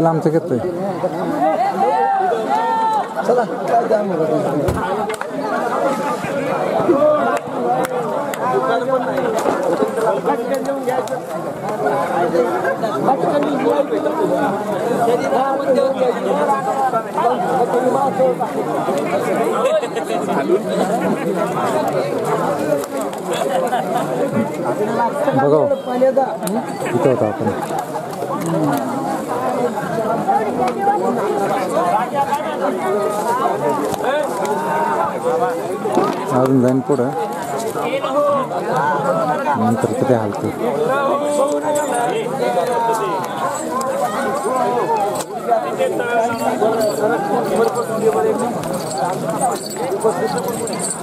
लाम चाहिँ के चला बघा इथं होता आपण अजून जाईन पुढं mentre tre altri Grazie.